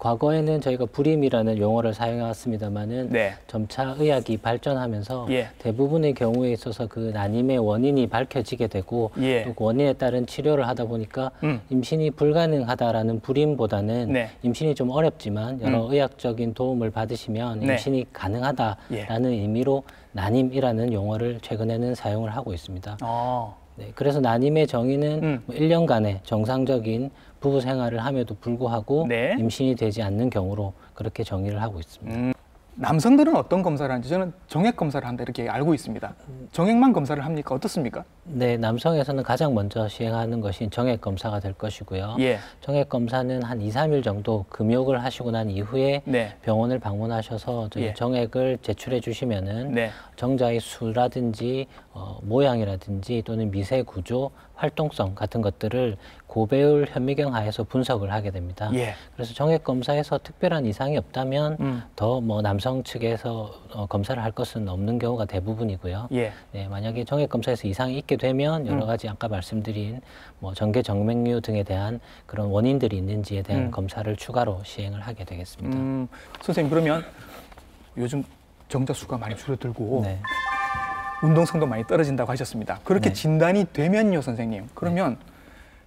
과거에는 저희가 불임이라는 용어를 사용해왔습니다만은 네. 점차 의학이 발전하면서 예. 대부분의 경우에 있어서 그 난임의 원인이 밝혀지게 되고 예. 또그 원인에 따른 치료를 하다 보니까 음. 임신이 불가능하다라는 불임보다는 네. 임신이 좀 어렵지만 여러 음. 의학적인 도움을 받으시면 네. 임신이 가능하다라는 의미로 난임이라는 용어를 최근에는 사용을 하고 있습니다. 어. 네, 그래서 난임의 정의는 음. 뭐 1년간의 정상적인 부부 생활을 함에도 불구하고 네. 임신이 되지 않는 경우로 그렇게 정의를 하고 있습니다. 음. 남성들은 어떤 검사를 하는지 저는 정액 검사를 한다 이렇게 알고 있습니다. 정액만 검사를 합니까? 어떻습니까? 네, 남성에서는 가장 먼저 시행하는 것이 정액 검사가 될 것이고요. 예. 정액 검사는 한 2, 3일 정도 금욕을 하시고 난 이후에 네. 병원을 방문하셔서 예. 정액을 제출해 주시면은 네. 정자의 수라든지 어, 모양이라든지 또는 미세 구조, 활동성 같은 것들을 고배율 현미경 하에서 분석을 하게 됩니다. 예. 그래서 정액 검사에서 특별한 이상이 없다면 음. 더뭐 남성 측에서 어, 검사를 할 것은 없는 경우가 대부분이고요. 예. 네, 만약에 정액 검사에서 이상이 있게 되면 여러 음. 가지 아까 말씀드린 뭐 전개 정맥류 등에 대한 그런 원인들이 있는지에 대한 음. 검사를 추가로 시행을 하게 되겠습니다. 음, 선생님 그러면 요즘 정자 수가 많이 줄어들고 네. 운동성도 많이 떨어진다고 하셨습니다. 그렇게 네. 진단이 되면요, 선생님. 그러면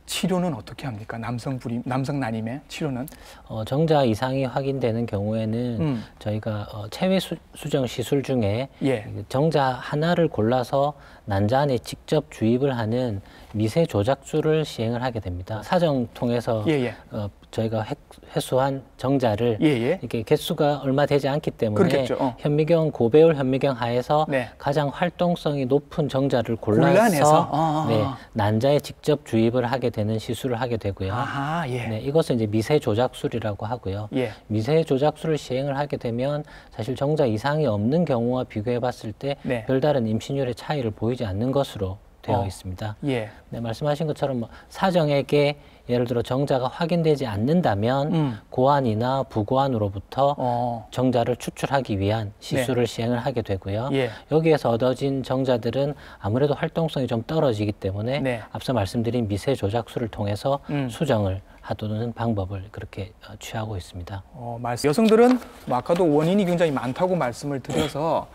치료는 어떻게 합니까? 남성 불임, 남성 난임의 치료는? 어, 정자 이상이 확인되는 경우에는 음. 저희가 어, 체외 수, 수정 시술 중에 예. 그 정자 하나를 골라서 난자 안에 직접 주입을 하는 미세 조작술을 시행을 하게 됩니다. 사정 통해서 예, 예. 어, 저희가 획- 회수한 정자를 예, 예. 이게 개수가 얼마 되지 않기 때문에 그렇겠죠. 어. 현미경 고배율 현미경 하에서 네. 가장 활동성이 높은 정자를 골라서, 골라내서? 아, 아, 네, 아. 난자에 직접 주입을 하게 되는 시술을 하게 되고요. 아하, 예. 네, 이것은 이제 미세 조작술이라고 하고요. 예. 미세 조작술을 시행을 하게 되면 사실 정자 이상이 없는 경우와 비교해 봤을 때 네. 별다른 임신율의 차이를 보이지 않는 것으로 되어 어. 있습니다. 예. 네, 말씀하신 것처럼 뭐 사정에게 예를 들어 정자가 확인되지 않는다면 음. 고안이나 부고안으로부터 어. 정자를 추출하기 위한 시술을 시행을 하게 되고요. 예. 여기에서 얻어진 정자들은 아무래도 활동성이 좀 떨어지기 때문에 네. 앞서 말씀드린 미세 조작술을 통해서 음. 수정을 하도는 방법을 그렇게 어, 취하고 있습니다. 어, 말씀. 여성들은 뭐 아까도 원인이 굉장히 많다고 말씀을 드려서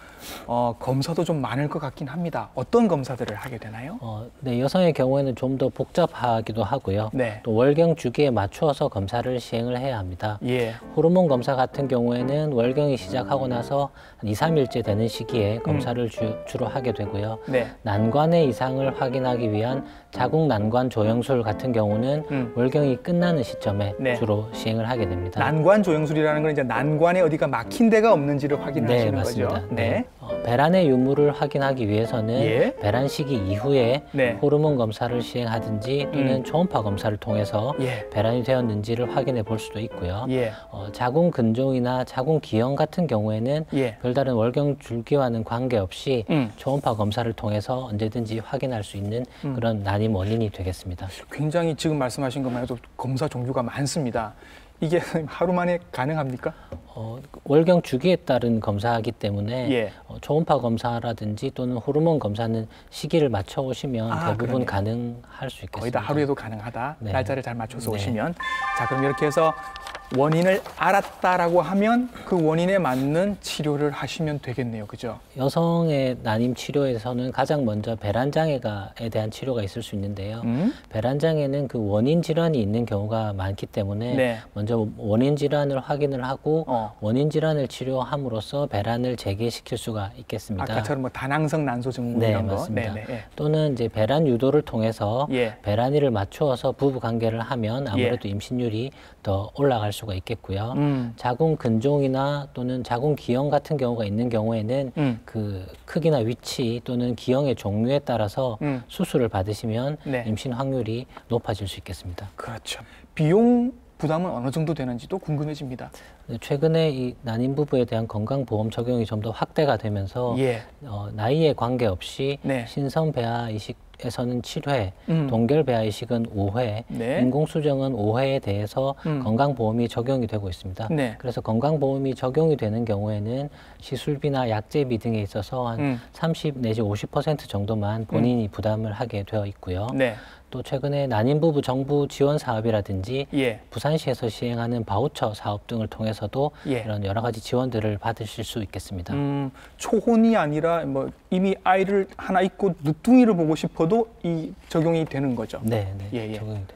어, 검사도 좀 많을 것 같긴 합니다. 어떤 검사들을 하게 되나요? 어, 네, 여성의 경우에는 좀 더 복잡하기도 하고요. 네. 또 월경 주기에 맞추어서 검사를 시행을 해야 합니다. 예. 호르몬 검사 같은 경우에는 월경이 시작하고 나서 한 2, 3일째 되는 시기에 검사를 주, 주로 하게 되고요. 네. 난관의 이상을 확인하기 위한 자궁 난관 조영술 같은 경우는 음. 월경이 끝나는 시점에 네. 주로 시행을 하게 됩니다. 난관 조영술이라는 건 이제 난관에 어디가 막힌 데가 없는지를 확인하시는 네, 맞습니다. 거죠. 네. 어, 배란의 유무를 확인하기 위해서는 예. 배란 시기 이후에 네. 호르몬 검사를 시행하든지 또는 음. 초음파 검사를 통해 서 예. 배란이 되었는지를 확인해 볼 수도 있고요. 예. 어, 자궁 근종이나 자궁 기형 같은 경우에는 예. 별다른 월경 줄기와는 관계없이 음. 초음파 검사를 통해서 언제든지 확인할 수 있는 그런 난임 원인이 되겠습니다. 굉장히 지금 말씀하신 것만 해도 검사 종류가 많습니다. 이게 하루 만에 가능합니까? 어, 월경 주기에 따른 검사이기 때문에 예. 어, 초음파 검사라든지 또는 호르몬 검사는 시기를 맞춰 오시면 아, 대부분 그러네요. 가능할 수 있겠습니다. 거의 다 하루에도 가능하다. 네. 날짜를 잘 맞춰서 네. 오시면. 자, 그럼 이렇게 해서 원인을 알았다라고 하면 그 원인에 맞는 치료를 하시면 되겠네요. 그죠? 여성의 난임 치료에서는 가장 먼저 배란 장애가에 대한 치료가 있을 수 있는데요. 음? 배란 장애는 그 원인 질환이 있는 경우가 많기 때문에 네. 먼저 원인 질환을 확인을 하고 어. 원인 질환을 치료함으로써 배란을 재개시킬 수가 있겠습니다. 아까처럼 뭐 다낭성 난소 증후군 네, 이런 거. 맞습니다. 네, 네. 또는 이제 배란 유도를 통해서 예. 배란위를 맞추어서 부부 관계를 하면 아무래도 임신율이 더 올라갈 수가 있겠고요. 음. 자궁 근종이나 또는 자궁 기형 같은 경우가 있는 경우에는 음. 그 크기나 위치 또는 기형의 종류에 따라서 음. 수술을 받으시면 네. 임신 확률이 높아질 수 있겠습니다. 그렇죠. 비용 부담은 어느 정도 되는지도 궁금해집니다. 네, 최근에 이 난임 부부에 대한 건강보험 적용이 좀 더 확대가 되면서 예. 어, 나이에 관계없이 네. 신선 배아 이식 에서는 7회, 음. 동결 배아 이식은 5회, 네. 인공 수정은 5회에 대해서 음. 건강보험이 적용이 되고 있습니다. 네. 그래서 건강보험이 적용이 되는 경우에는 시술비나 약제비 등에 있어서 한 음. 30 내지 50% 정도만 본인이 부담을 하게 되어 있고요. 네. 또 최근에 난임 부부 정부 지원 사업이라든지 예. 부산시에서 시행하는 바우처 사업 등을 통해서도 예. 이런 여러 가지 지원들을 받으실 수 있겠습니다. 음, 초혼이 아니라 뭐 이미 아이를 하나 있고 늦둥이를 보고 싶어도 이 적용이 되는 거죠. 네, 네. 예, 예. 적용이 됩니다.